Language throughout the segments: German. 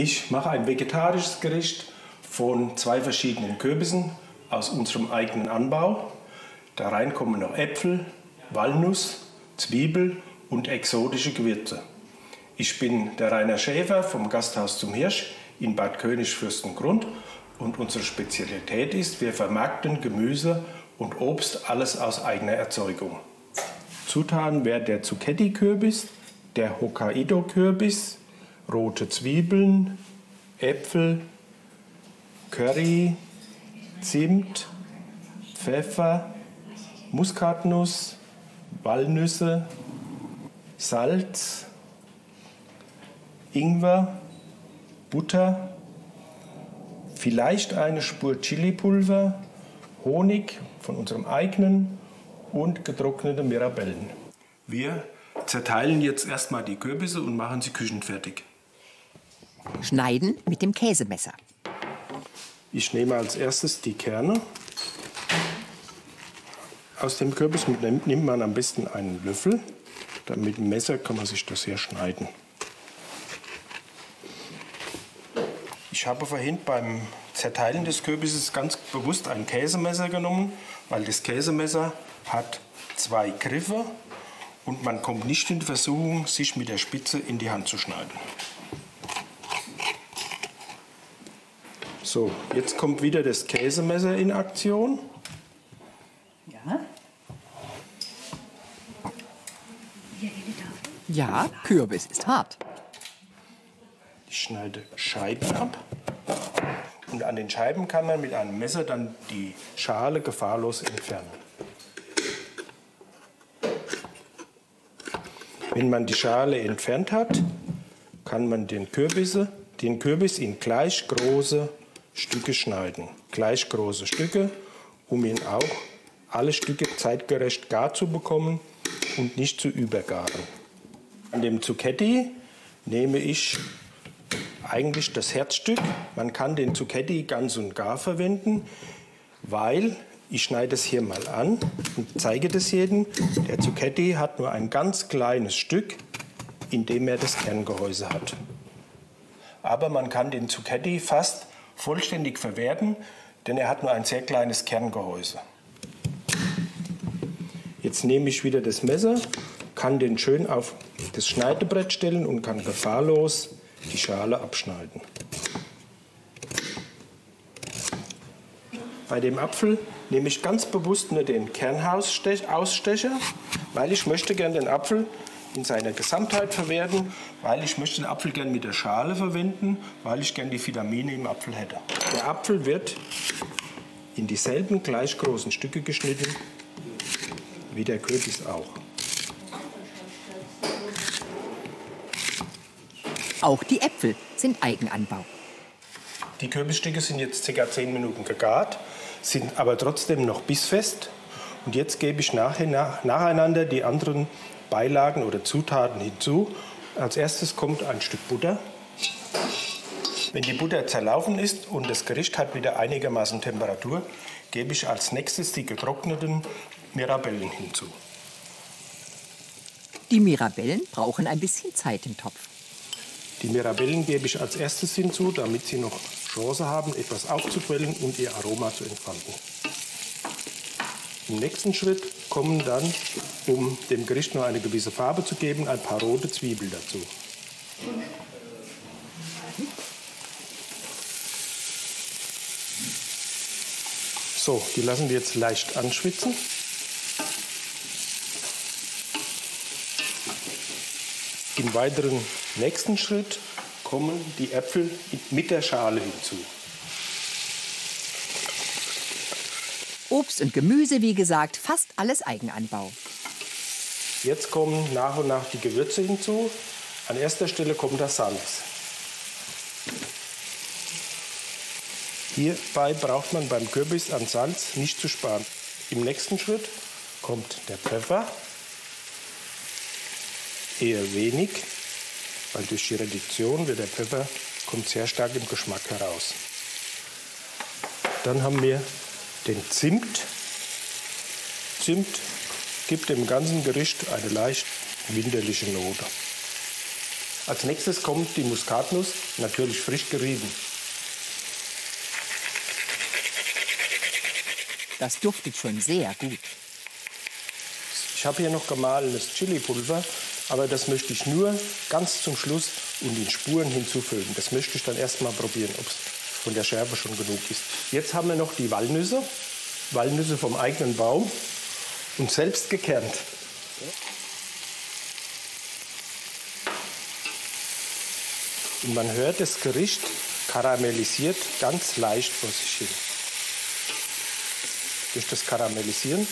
Ich mache ein vegetarisches Gericht von zwei verschiedenen Kürbissen aus unserem eigenen Anbau. Da rein kommen noch Äpfel, Walnuss, Zwiebel und exotische Gewürze. Ich bin der Rainer Schäfer vom Gasthaus zum Hirsch in Bad König-Fürstengrund und unsere Spezialität ist, wir vermarkten Gemüse und Obst alles aus eigener Erzeugung. Zutaten wären der Zucchetti-Kürbis, der Hokkaido-Kürbis, rote Zwiebeln, Äpfel, Curry, Zimt, Pfeffer, Muskatnuss, Walnüsse, Salz, Ingwer, Butter, vielleicht eine Spur Chilipulver, Honig von unserem eigenen und getrocknete Mirabellen. Wir zerteilen jetzt erstmal die Kürbisse und machen sie küchenfertig. Schneiden mit dem Käsemesser. Ich nehme als erstes die Kerne. Aus dem Kürbis nimmt man am besten einen Löffel. Dann mit dem Messer kann man sich das hier schneiden. Ich habe vorhin beim Zerteilen des Kürbisses ganz bewusst ein Käsemesser genommen, weil das Käsemesser hat zwei Griffe und man kommt nicht in die Versuchung, sich mit der Spitze in die Hand zu schneiden. So, jetzt kommt wieder das Käsemesser in Aktion. Ja. Ja, Kürbis ist hart. Ich schneide Scheiben ab. Und an den Scheiben kann man mit einem Messer dann die Schale gefahrlos entfernen. Wenn man die Schale entfernt hat, kann man den, Kürbisse, den Kürbis in gleich große Stücke schneiden. Gleich große Stücke, um ihn auch alle Stücke zeitgerecht gar zu bekommen und nicht zu übergaren. An dem Zucchetti nehme ich eigentlich das Herzstück. Man kann den Zucchetti ganz und gar verwenden, weil ich schneide es hier mal an und zeige das jedem. Der Zucchetti hat nur ein ganz kleines Stück, in dem er das Kerngehäuse hat. Aber man kann den Zucchetti fast vollständig verwerten, denn er hat nur ein sehr kleines Kerngehäuse. Jetzt nehme ich wieder das Messer, kann den schön auf das Schneidebrett stellen und kann gefahrlos die Schale abschneiden. Bei dem Apfel nehme ich ganz bewusst nur den Kernausstecher, weil ich möchte gerne den Apfel in seiner Gesamtheit verwerten, weil ich möchte den Apfel gerne mit der Schale verwenden, weil ich gerne die Vitamine im Apfel hätte. Der Apfel wird in dieselben gleich großen Stücke geschnitten wie der Kürbis auch. Auch die Äpfel sind Eigenanbau. Die Kürbisstücke sind jetzt ca. 10 Minuten gegart, sind aber trotzdem noch bissfest. Und jetzt gebe ich nacheinander die anderen Beilagen oder Zutaten hinzu. Als erstes kommt ein Stück Butter. Wenn die Butter zerlaufen ist und das Gericht hat wieder einigermaßen Temperatur, gebe ich als nächstes die getrockneten Mirabellen hinzu. Die Mirabellen brauchen ein bisschen Zeit im Topf. Die Mirabellen gebe ich als erstes hinzu, damit sie noch Chance haben, etwas aufzuquellen und ihr Aroma zu entfalten. Im nächsten Schritt kommen dann, um dem Gericht noch eine gewisse Farbe zu geben, ein paar rote Zwiebeln dazu. So, die lassen wir jetzt leicht anschwitzen. Im weiteren nächsten Schritt kommen die Äpfel mit der Schale hinzu. Obst und Gemüse, wie gesagt, fast alles Eigenanbau. Jetzt kommen nach und nach die Gewürze hinzu. An erster Stelle kommt das Salz. Hierbei braucht man beim Kürbis an Salz nicht zu sparen. Im nächsten Schritt kommt der Pfeffer eher wenig, weil durch die Reduktion wird der Pfeffer kommt sehr stark im Geschmack heraus. Dann haben wir den Zimt. Zimt gibt dem ganzen Gericht eine leicht winterliche Note. Als nächstes kommt die Muskatnuss, natürlich frisch gerieben. Das duftet schon sehr gut. Ich habe hier noch gemahlenes Chili-Pulver, aber das möchte ich nur ganz zum Schluss in Spuren hinzufügen. Das möchte ich dann erst mal probieren, ob es von der Schärfe schon genug ist. Jetzt haben wir noch die Walnüsse, Walnüsse vom eigenen Baum und selbst gekernt. Und man hört, das Gericht karamellisiert ganz leicht vor sich hin. Durch das Karamellisieren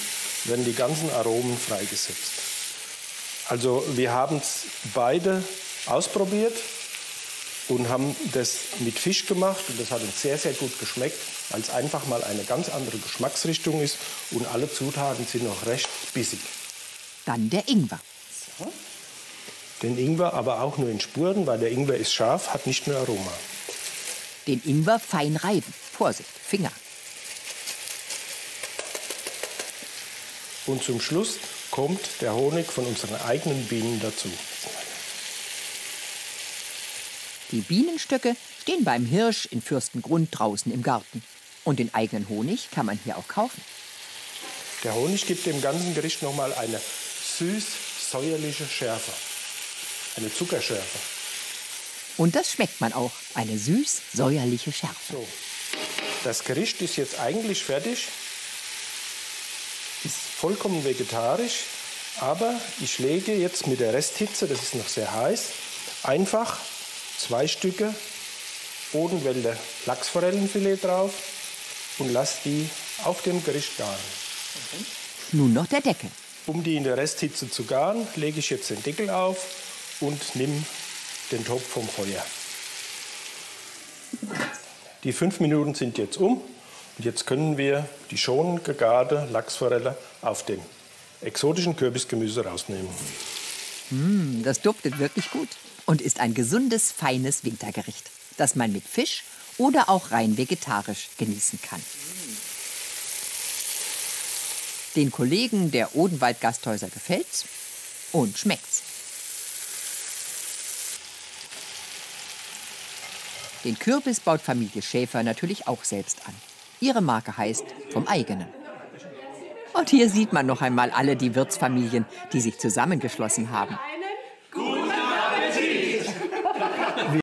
werden die ganzen Aromen freigesetzt. Also wir haben es beide ausprobiert und haben das mit Fisch gemacht und das hat uns sehr, sehr gut geschmeckt, weil es einfach mal eine ganz andere Geschmacksrichtung ist und alle Zutaten sind noch recht bissig. Dann der Ingwer. Den Ingwer aber auch nur in Spuren, weil der Ingwer ist scharf, hat nicht nur Aroma. Den Ingwer fein reiben. Vorsicht, Finger. Und zum Schluss kommt der Honig von unseren eigenen Bienen dazu. Die Bienenstöcke stehen beim Hirsch in Fürstengrund draußen im Garten. Und den eigenen Honig kann man hier auch kaufen. Der Honig gibt dem ganzen Gericht nochmal eine süß-säuerliche Schärfe, eine Zuckerschärfe. Und das schmeckt man auch. Eine süß-säuerliche Schärfe. So, das Gericht ist jetzt eigentlich fertig, ist vollkommen vegetarisch, aber ich lege jetzt mit der Resthitze, das ist noch sehr heiß, einfach zwei Stücke Bodenwälder Lachsforellenfilet drauf und lasse die auf dem Gericht garen. Nun noch der Deckel. Um die in der Resthitze zu garen, lege ich jetzt den Deckel auf und nimm den Topf vom Feuer. Die fünf Minuten sind jetzt um und jetzt können wir die schon gegarte Lachsforelle auf dem exotischen Kürbisgemüse rausnehmen. Mm, das duftet wirklich gut und ist ein gesundes, feines Wintergericht, das man mit Fisch oder auch rein vegetarisch genießen kann. Den Kollegen der Odenwald Gasthäuser gefällt's und schmeckt's. Den Kürbis baut Familie Schäfer natürlich auch selbst an. Ihre Marke heißt vom eigenen. Und hier sieht man noch einmal alle die Wirtsfamilien, die sich zusammengeschlossen haben.